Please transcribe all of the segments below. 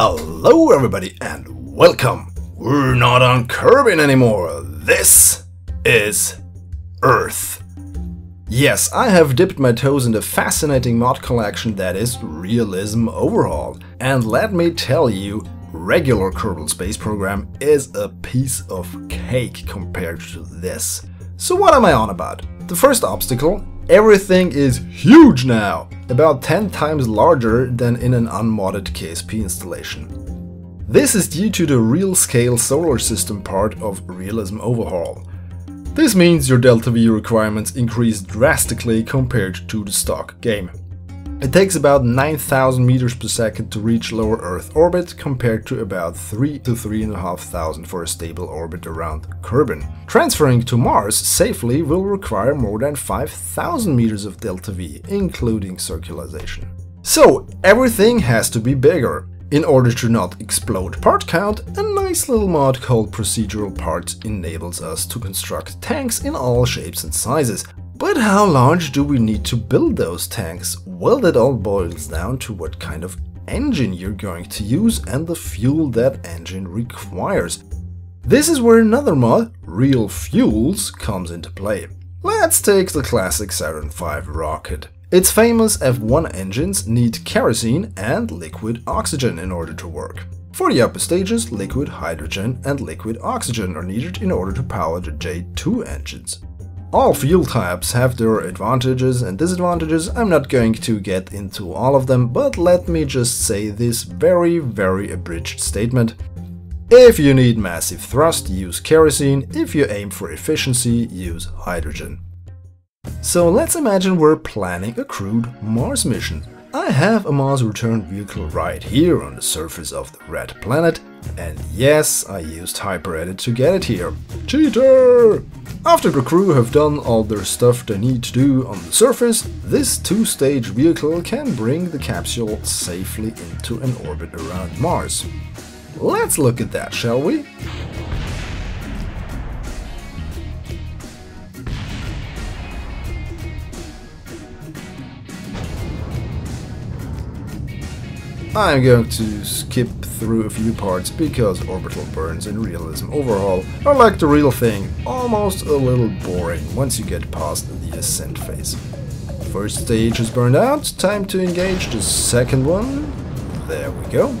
Hello everybody and welcome! We're not on Kerbin anymore, this is Earth. Yes, I have dipped my toes in the fascinating mod collection that is Realism Overhaul. And let me tell you, regular Kerbal Space Program is a piece of cake compared to this. So what am I on about? The first obstacle, everything is huge now, about 10 times larger than in an unmodded KSP installation. This is due to the real-scale solar system part of Realism Overhaul. This means your Delta V requirements increase drastically compared to the stock game. It takes about 9000 meters per second to reach lower Earth orbit compared to about 3 to 3500 for a stable orbit around Kerbin. Transferring to Mars safely will require more than 5000 meters of delta V, including circularization. So everything has to be bigger. In order to not explode part count, a nice little mod called Procedural Parts enables us to construct tanks in all shapes and sizes, but how large do we need to build those tanks? Well, that all boils down to what kind of engine you're going to use and the fuel that engine requires. This is where another mod, Real Fuels, comes into play. Let's take the classic Saturn V rocket. Its famous F1 engines need kerosene and liquid oxygen in order to work. For the upper stages, liquid hydrogen and liquid oxygen are needed in order to power the J2 engines. All fuel types have their advantages and disadvantages, I'm not going to get into all of them, but let me just say this very very abridged statement. If you need massive thrust, use kerosene, if you aim for efficiency, use hydrogen. So let's imagine we're planning a crewed Mars mission. I have a Mars return vehicle right here on the surface of the red planet, and yes, I used HyperEdit to get it here. Cheater! After the crew have done all their stuff they need to do on the surface, this two-stage vehicle can bring the capsule safely into an orbit around Mars. Let's look at that, shall we? I'm going to skip through a few parts because orbital burns and Realism Overhaul are like the real thing, almost a little boring once you get past the ascent phase. First stage is burned out, time to engage the second one. There we go.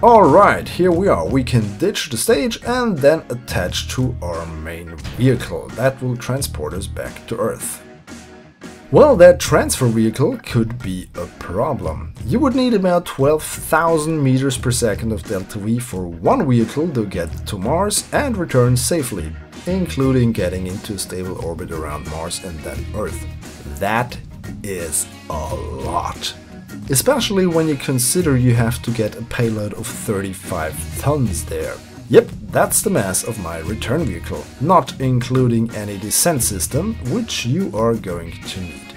Alright, here we are. We can ditch the stage and then attach to our main vehicle. That will transport us back to Earth. Well, that transfer vehicle could be a problem. You would need about 12,000 meters per second of delta V for one vehicle to get to Mars and return safely, including getting into a stable orbit around Mars and then Earth. That is a lot. Especially when you consider you have to get a payload of 35 tons there. Yep, that's the mass of my return vehicle, not including any descent system, which you are going to need.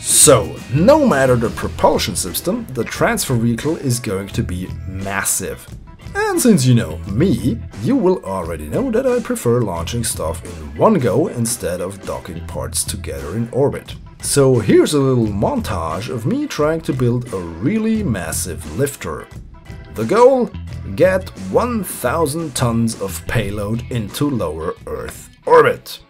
So, no matter the propulsion system, the transfer vehicle is going to be massive. And since you know me, you will already know that I prefer launching stuff in one go instead of docking parts together in orbit. So here's a little montage of me trying to build a really massive lifter. The goal? Get 1000 tons of payload into lower Earth orbit.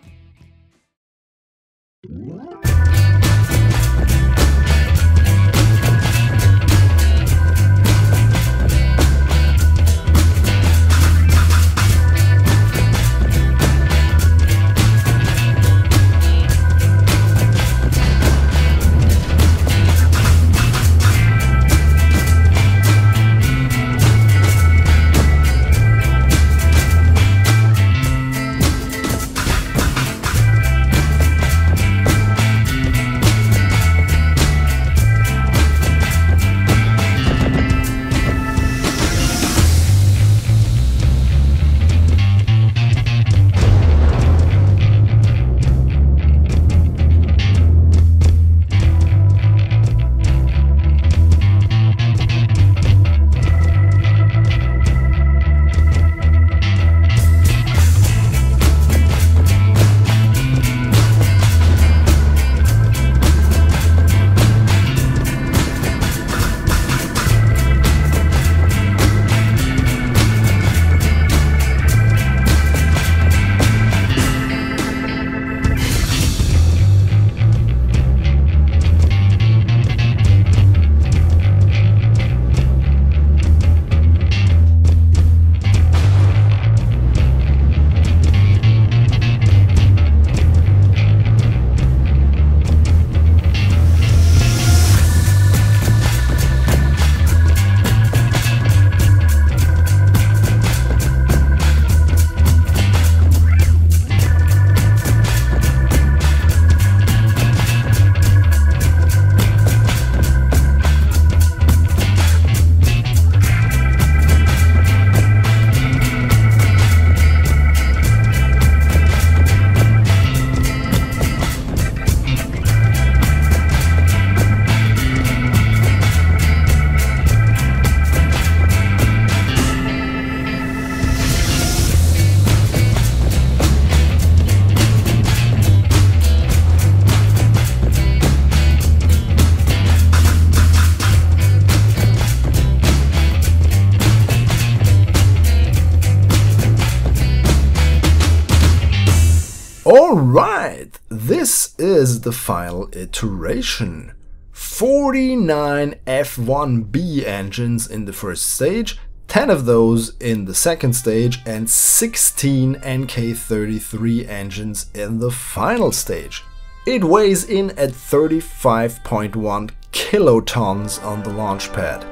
Alright, this is the final iteration. 49 F1B engines in the first stage, 10 of those in the second stage and 16 NK33 engines in the final stage. It weighs in at 35.1 kilotons on the launch pad.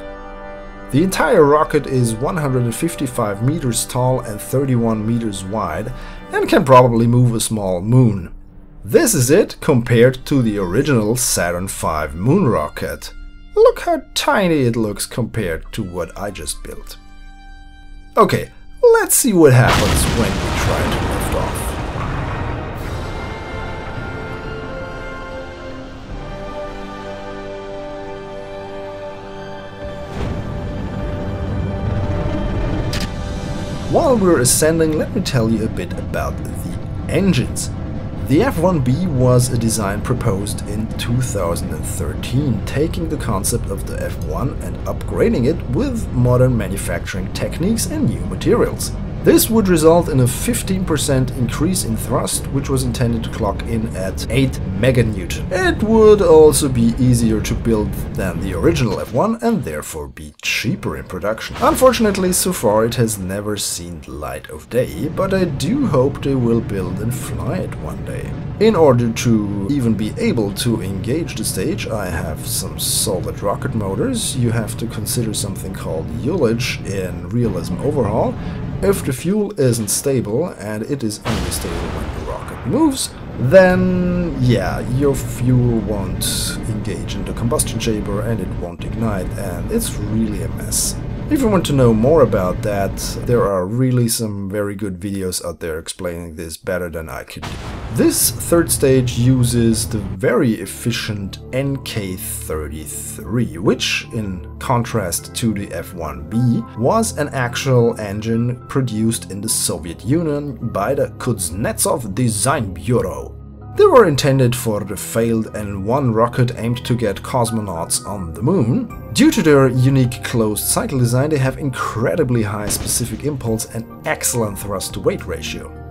The entire rocket is 155 meters tall and 31 meters wide and can probably move a small moon. This is it compared to the original Saturn V moon rocket. Look how tiny it looks compared to what I just built. Okay, let's see what happens when we try to lift off. While we're ascending, let me tell you a bit about the engines. The F1B was a design proposed in 2013, taking the concept of the F1 and upgrading it with modern manufacturing techniques and new materials. This would result in a 15% increase in thrust, which was intended to clock in at 8 meganewton. It would also be easier to build than the original F1 and therefore be cheaper in production. Unfortunately, so far it has never seen light of day, but I do hope they will build and fly it one day. In order to even be able to engage the stage, I have some solid rocket motors. You have to consider something called ullage in Realism Overhaul, if the fuel isn't stable, and it is only stable when the rocket moves, then yeah, your fuel won't engage in the combustion chamber and it won't ignite, and it's really a mess. If you want to know more about that, there are really some very good videos out there explaining this better than I could do. This third stage uses the very efficient NK33, which, in contrast to the F1B, was an actual engine produced in the Soviet Union by the Kuznetsov Design Bureau. They were intended for the failed N1 rocket aimed to get cosmonauts on the moon. Due to their unique closed cycle design, they have incredibly high specific impulse and excellent thrust-to-weight ratio.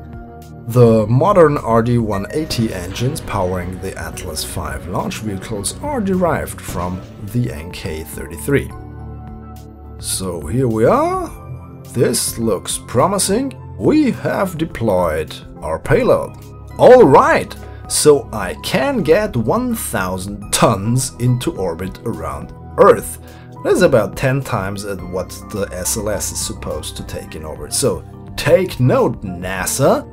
The modern RD-180 engines powering the Atlas V launch vehicles are derived from the NK-33. So here we are. This looks promising. We have deployed our payload. Alright! so I can get 1000 tons into orbit around Earth. That's about 10 times at what the SLS is supposed to take in orbit, so take note NASA!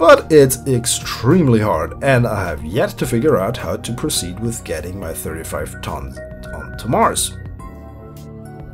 But it's extremely hard and I have yet to figure out how to proceed with getting my 35 tons onto Mars.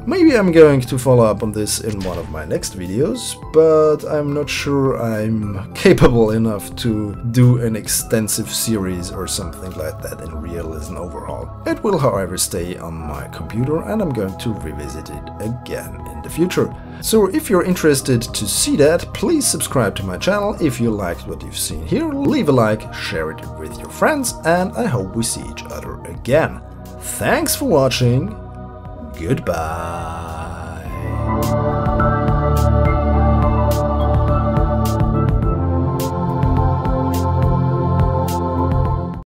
Maybe I'm going to follow up on this in one of my next videos, but I'm not sure I'm capable enough to do an extensive series or something like that in Realism Overhaul. It will however stay on my computer and I'm going to revisit it again in the future. So if you're interested to see that, please subscribe to my channel if you liked what you've seen here, leave a like, share it with your friends, and I hope we see each other again. Thanks for watching, Goodbye.